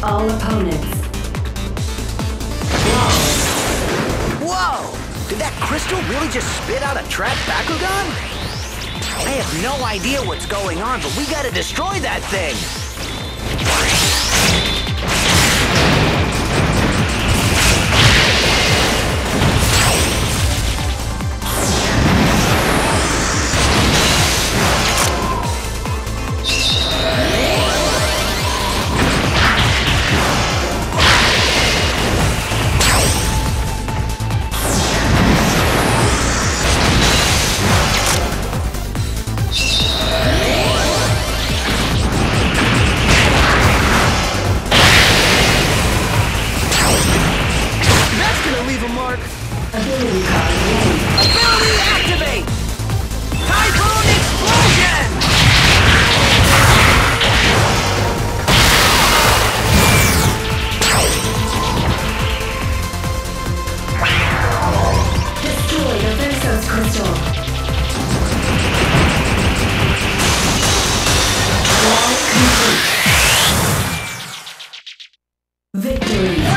All opponents. Whoa! Did that crystal really just spit out a trap Bakugan? I have no idea what's going on, but we gotta destroy that thing! Ability activate! Typhoon Explosion! Destroy the Vexos Crystal. Wall. Victory.